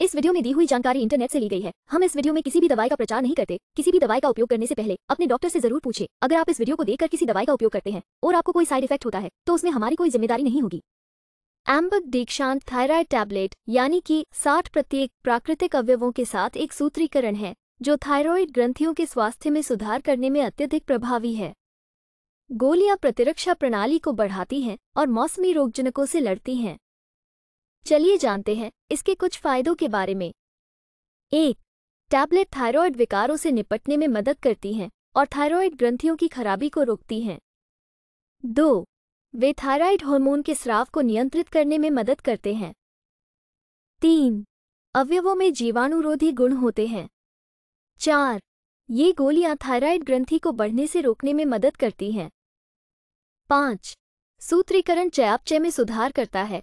इस वीडियो में दी हुई जानकारी इंटरनेट से ली गई है। हम इस वीडियो में किसी भी दवाई का प्रचार नहीं करते। किसी भी दवाई का उपयोग करने से पहले अपने डॉक्टर से ज़रूर पूछे। अगर आप इस वीडियो को देखकर किसी दवाई का उपयोग करते हैं और आपको कोई साइड इफ़ेक्ट होता है तो उसमें हमारी कोई ज़िम्मेदारी नहीं होगी। एम्बक दीक्षांत थायराइड टैबलेट यानी कि 60 प्रत्येक प्राकृतिक अवयवों के साथ एक सूत्रीकरण है, जो थायराइड ग्रंथियों के स्वास्थ्य में सुधार करने में अत्यधिक प्रभावी है। गोलियाँ प्रतिरक्षा प्रणाली को बढ़ाती हैं और मौसमी रोगजनकों से लड़ती हैं। चलिए जानते हैं इसके कुछ फायदों के बारे में। एक, टैबलेट थायराइड विकारों से निपटने में मदद करती हैं और थायराइड ग्रंथियों की खराबी को रोकती हैं। दो, वे थायराइड हार्मोन के स्राव को नियंत्रित करने में मदद करते हैं। तीन, अवयवों में जीवाणुरोधी गुण होते हैं। चार, ये गोलियाँ थायराइड ग्रंथि को बढ़ने से रोकने में मदद करती हैं। पाँच, सूत्रीकरण चयापचय में सुधार करता है